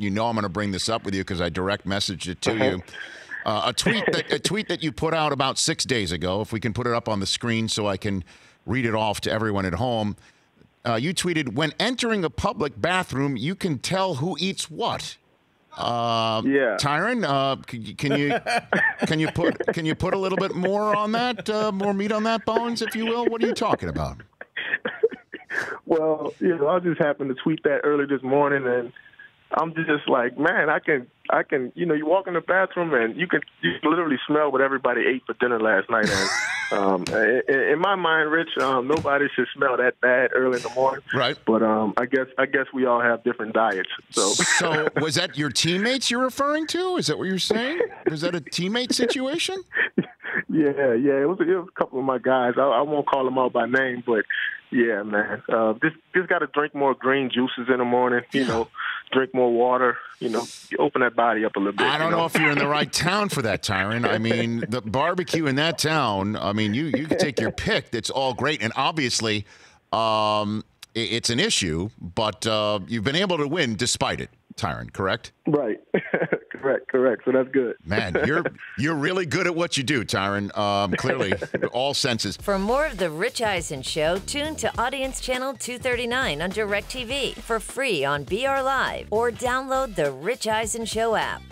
you know I'm going to bring this up with you because I direct messaged it to you. Uh, a tweet that a tweet that you put out about six days ago. If we can put it up on the screen so I can read it off to everyone at home. Uh, you tweeted, "When entering a public bathroom, you can tell who eats what." Uh, Yeah. Tyrann, uh, can, you- can you put can you put a little bit more on that, uh, more meat on that bones, if you will? What are you talking about? Well, you know, I just happened to tweet that early this morning, and I'm just like, man, I can, I can, you know, you walk in the bathroom and you can, you can literally smell what everybody ate for dinner last night. And um, in, in my mind, Rich, um, nobody should smell that bad early in the morning. Right. But um, I guess, I guess we all have different diets. So, So, was that your teammates you're referring to? Is that what you're saying? Was that a teammate situation? yeah, yeah, it was, it was a couple of my guys. I, I won't call them out by name, but yeah, man, uh, just just got to drink more green juices in the morning. You know, drink more water. You know, you open that body up a little bit. I don't you know if you're in the right town for that, Tyrann. I mean, the barbecue in that town. I mean, you you can take your pick. That's all great, and obviously, um, it's an issue. But uh, you've been able to win despite it, Tyrann. Correct? Right. correct, correct. So that's good. Man, you're you're really good at what you do, Tyrann. Um, clearly, all senses. For more of The Rich Eisen Show, tune to Audience Channel 239 on DirecTV for free on BR Live or download the Rich Eisen Show app.